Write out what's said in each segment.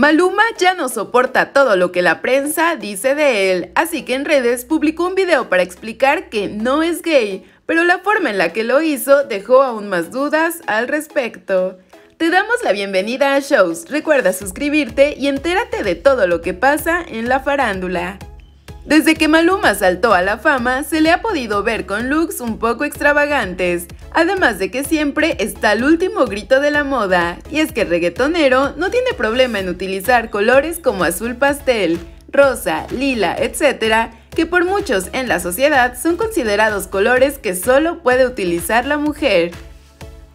Maluma ya no soporta todo lo que la prensa dice de él, así que en redes publicó un video para explicar que no es gay, pero la forma en la que lo hizo dejó aún más dudas al respecto. Te damos la bienvenida a Shows, recuerda suscribirte y entérate de todo lo que pasa en la farándula. Desde que Maluma saltó a la fama, se le ha podido ver con looks un poco extravagantes, además de que siempre está el último grito de la moda, y es que el reggaetonero no tiene problema en utilizar colores como azul pastel, rosa, lila, etc., que por muchos en la sociedad son considerados colores que solo puede utilizar la mujer.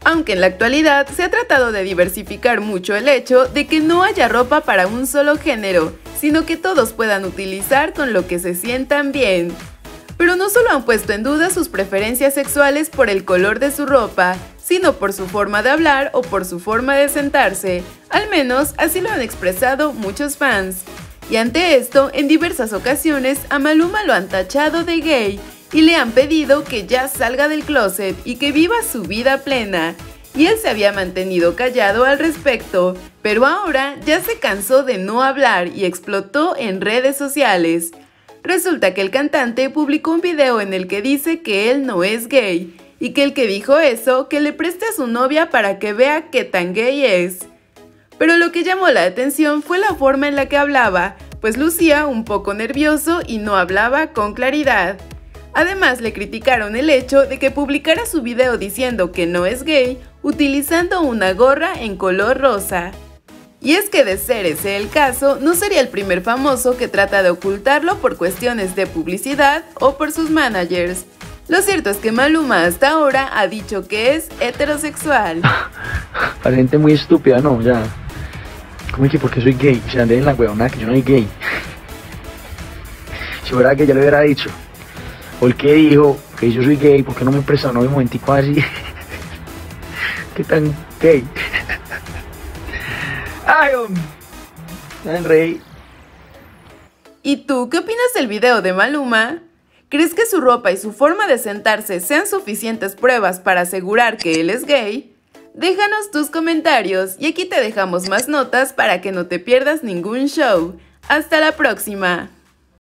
Aunque en la actualidad se ha tratado de diversificar mucho el hecho de que no haya ropa para un solo género, sino que todos puedan utilizar con lo que se sientan bien. Pero no solo han puesto en duda sus preferencias sexuales por el color de su ropa, sino por su forma de hablar o por su forma de sentarse, al menos así lo han expresado muchos fans. Y ante esto, en diversas ocasiones a Maluma lo han tachado de gay y le han pedido que ya salga del closet y que viva su vida plena, y él se había mantenido callado al respecto, pero ahora ya se cansó de no hablar y explotó en redes sociales. Resulta que el cantante publicó un video en el que dice que él no es gay y que el que dijo eso que le preste a su novia para que vea qué tan gay es. Pero lo que llamó la atención fue la forma en la que hablaba, pues lucía un poco nervioso y no hablaba con claridad. Además, le criticaron el hecho de que publicara su video diciendo que no es gay utilizando una gorra en color rosa. Y es que de ser ese el caso, no sería el primer famoso que trata de ocultarlo por cuestiones de publicidad o por sus managers. Lo cierto es que Maluma hasta ahora ha dicho que es heterosexual. Para gente muy estúpida, no, ya. ¿Cómo es que porque soy gay? O sea, en la huevona que yo no soy gay. Si fuera que ya lo hubiera dicho. ¿Por qué dijo que yo soy gay? ¿Por qué no me prestó un momentico así? ¿Qué tan gay? ¡Ay, hombre! Tan rey. ¿Y tú qué opinas del video de Maluma? ¿Crees que su ropa y su forma de sentarse sean suficientes pruebas para asegurar que él es gay? Déjanos tus comentarios y aquí te dejamos más notas para que no te pierdas ningún show. ¡Hasta la próxima!